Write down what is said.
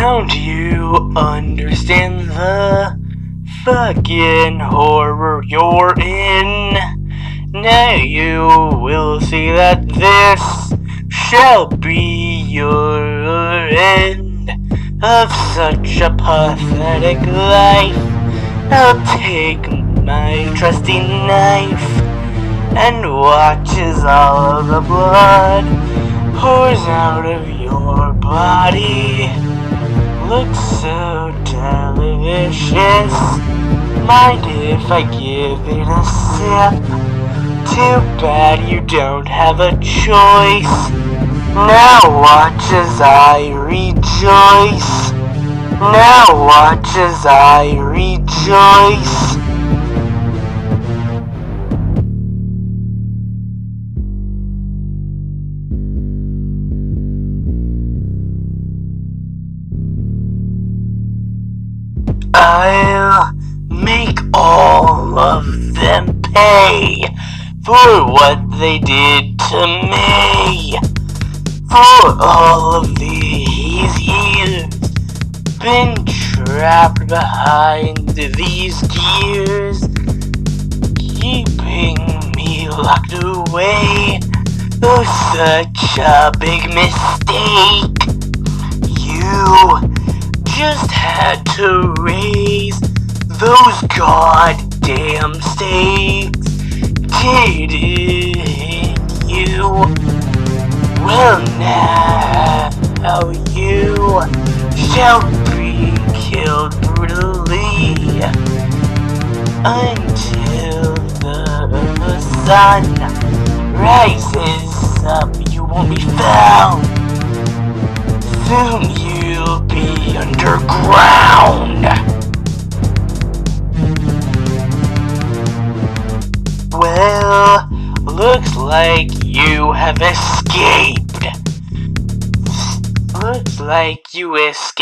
Don't you understand the fucking horror you're in? Now you will see that this shall be your end of such a pathetic life. I'll take my trusty knife and watch as all the blood out of your body. Looks so delicious. Mind if I give it a sip? Too bad you don't have a choice. Now watch as I rejoice. Now watch as I rejoice. I'll make all of them pay for what they did to me. For all of these years, been trapped behind these gears, keeping me locked away. Oh, such a big mistake. You just had to raise those goddamn stakes. Didn't you? Well, now you shall be killed brutally until the sun rises up. You won't be found. Underground. Well, looks like you have escaped. Looks like you escaped.